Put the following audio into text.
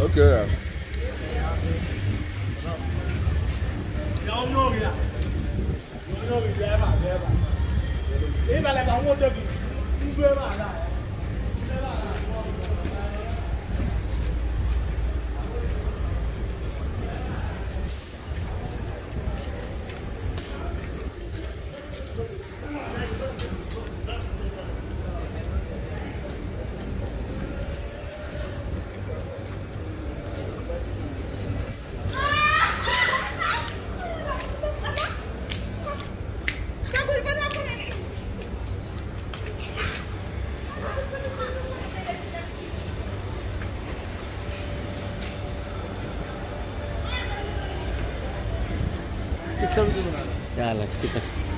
Okay. Ini kalau kamu udah gitu. चार लाख कितना